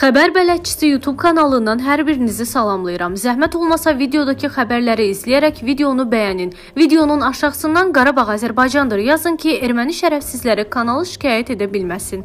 Xəbər bələdçisi YouTube kanalından hər birinizi salamlayıram. Zəhmət olmasa videodakı xəbərləri izləyərək videonu bəyənin. Videonun aşağısından Qarabağ Azərbaycandır yazın ki, erməni şərəfsizləri kanalı şikayət edə bilməsin.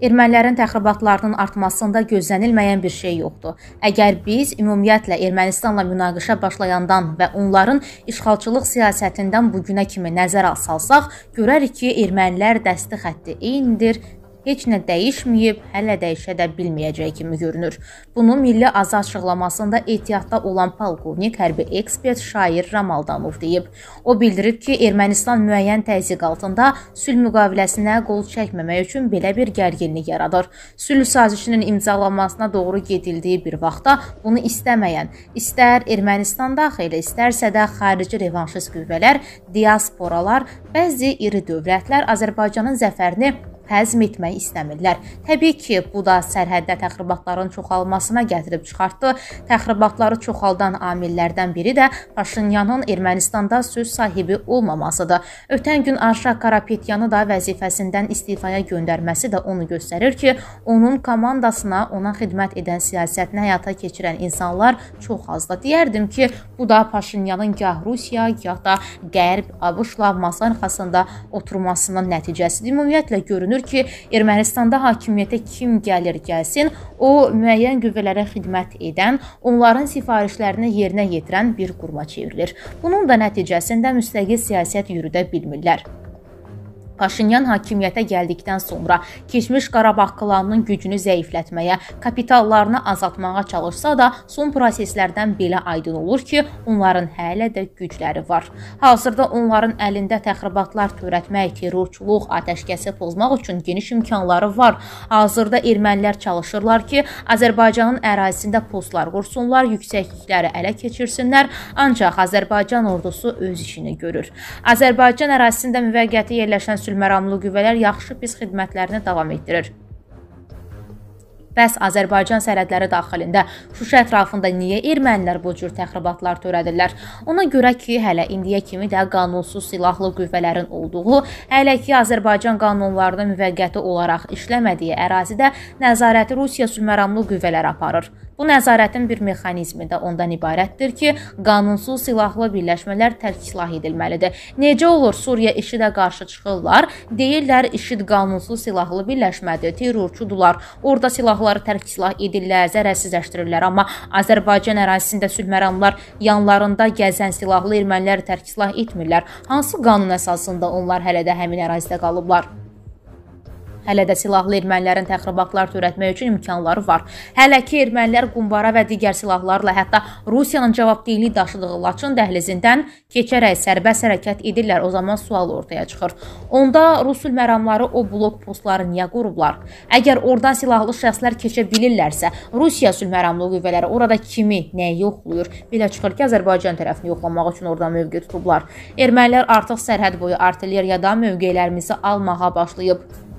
Ermənilərin təxribatlarının artmasında gözlənilməyən bir şey yoxdur. Əgər biz ümumiyyətlə Ermənistanla münaqişə başlayandan və onların işğalçılıq siyasətindən bu günə kimi nəzərə salsaq, görərik ki, ermənilər dəsti xətti eynidir heç nə dəyişməyib, hələ dəyişə də bilməyəcək kimi görünür. Bunu Milli Azad açıqlamasında ehtiyatda olan polkovnik, hərbi ekspert şair Ramaldanov deyib. O bildirib ki, Ermənistan müəyyən təzyiq altında sülh müqaviləsinə qol çəkməmək üçün belə bir gərginlik yaradır. Sülh sazişinin imzalanmasına doğru gedildiyi bir vaxtda bunu istəməyən, istər Ermənistan daxili, istərsə də xarici revanşist qüvvələr, diasporalar, bəzi iri dövlətlər Azərbaycanın zəfərini həzm etmək istəmirlər. Təbii ki, bu da sərhəddə təxribatların çoxalmasına gətirib çıxartdı. Təxribatları çoxaldan amillərdən biri də Paşinyanın Ermənistanda söz sahibi olmamasıdır. Ötən gün Arşaq Karapetyanı da vəzifəsindən istifaya göndərməsi də onu göstərir ki, onun komandasına ona xidmət edən siyasətini həyata keçirən insanlar çox azdır. Deyərdim ki, bu da Paşinyanın gah Rusiya, gah da Qərb, ABŞ-la masa arxasında oturmasının nəticəsidir. Ümumiyyətlə görünür görünür ki, Ermənistanda hakimiyyətə kim gəlir gəlsin, o müəyyən qüvvələrə xidmət edən, onların sifarişlərini yerinə yetirən bir quruma çevrilir. Bunun da nəticəsində müstəqil siyasət yürüdə bilmirlər. Paşinyan hakimiyyətə gəldikdən sonra keçmiş Qarabağ klanının gücünü zəiflətməyə, kapitallarını azaltmağa çalışsa da, son proseslərdən belə aydın olur ki, onların hələ də gücləri var. Hazırda onların əlində təxribatlar törətmək, terrorçuluq, atəşkəsi pozmaq üçün geniş imkanları var. Hazırda ermənilər çalışırlar ki, Azərbaycanın ərazisində postlar qursunlar, yüksəklikləri ələ keçirsinlər, ancaq Azərbaycan ordusu öz işini görür. Azərbaycan ərazisində müvəqqəti yerləşən sülhməramlı qüvvələr yaxşı pis xidmətlərini davam etdirir. Bəs Azərbaycan sərhədləri daxilində Şuşa ətrafında niyə ermənilər bu cür təxribatlar törədirlər? Ona görə ki, hələ indiyə kimi də qanunsuz silahlı qüvvələrin olduğu, hələ ki Azərbaycan qanunlarında müvəqqəti olaraq işləmədiyi ərazidə nəzarəti Rusiya sülhməramlı qüvvələr aparır. Bu nəzarətin bir mexanizmi də ondan ibarətdir ki, qanunsuz silahlı birləşmələr tərk silah edilməlidir. Necə olur Suriya IŞİD-ə qarşı çıxırlar, deyirlər IŞİD qanunsuz silahlı birləşmədir, terrorçudular. Orda silahları tərk silah edirlər, zərərsizləşdirirlər, amma Azərbaycan ərazisində sülhməramlar yanlarında gəzən silahlı erməniləri tərk silah etmirlər. Hansı qanun əsasında onlar hələ də həmin ərazidə qalıblar? Hələ də silahlı ermənilərin təxribatlar törətmək üçün imkanları var. Hələ ki ermənilər qumbara və digər silahlarla, hətta Rusiyanın cavabdehliyi daşıdığı Laçın dəhlizindən keçərək sərbəst hərəkət edirlər. O zaman sual ortaya çıxır. Onda Rusul məramları o blok postları niyə qurublar? Əgər oradan silahlı şəxslər keçə bilirlərsə, Rusiya sülh məramlı qüvvələri orada kimi, nəyi yoxlayır? Belə çıxır ki, Azərbaycan tərəfini yoxlamaq üçün orada mövqe tutublar. Ermənilər artıq sərhəd boyu artilleriyadan mövqelərimizi almağa başlayıb.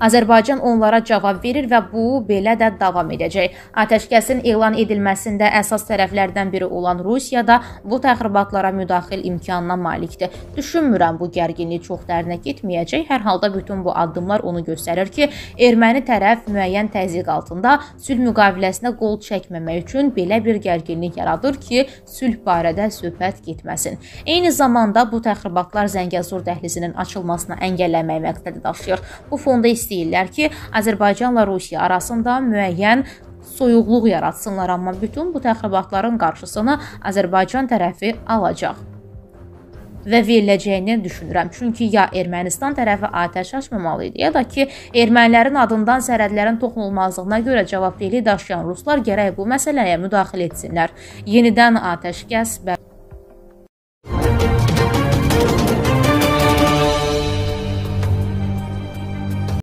Azərbaycan onlara cavab verir və bu belə də davam edəcək. Atəşkəsin elan edilməsində əsas tərəflərdən biri olan Rusiya da bu təxribatlara müdaxil imkanına malikdir. Düşünmürəm bu gərginlik çox dərinə getməyəcək. Hər halda bütün bu addımlar onu göstərir ki, erməni tərəf müəyyən təzyiq altında sülh müqaviləsinə qol çəkməmək üçün belə bir gərginlik yaradır ki, sülh barədə söhbət getməsin. Eyni zamanda bu təxribatlar Zəngəzur dəhlizinin açılmasına əngəlləmək məqsədi daşıyır. Bu fonda istəyirlər ki, Azərbaycanla Rusiya arasında müəyyən soyuqluq yaratsınlar, amma bütün bu təxribatların qarşısını Azərbaycan tərəfi alacaq və veriləcəyini düşünürəm. Çünki ya Ermənistan tərəfi atəş açmamalı idi, ya da ki, ermənilərin adından sərhədlərin toxunulmazlığına görə cavabdehlik daşıyan ruslar gərək bu məsələyə müdaxilə etsinlər. Yenidən atəşkəs və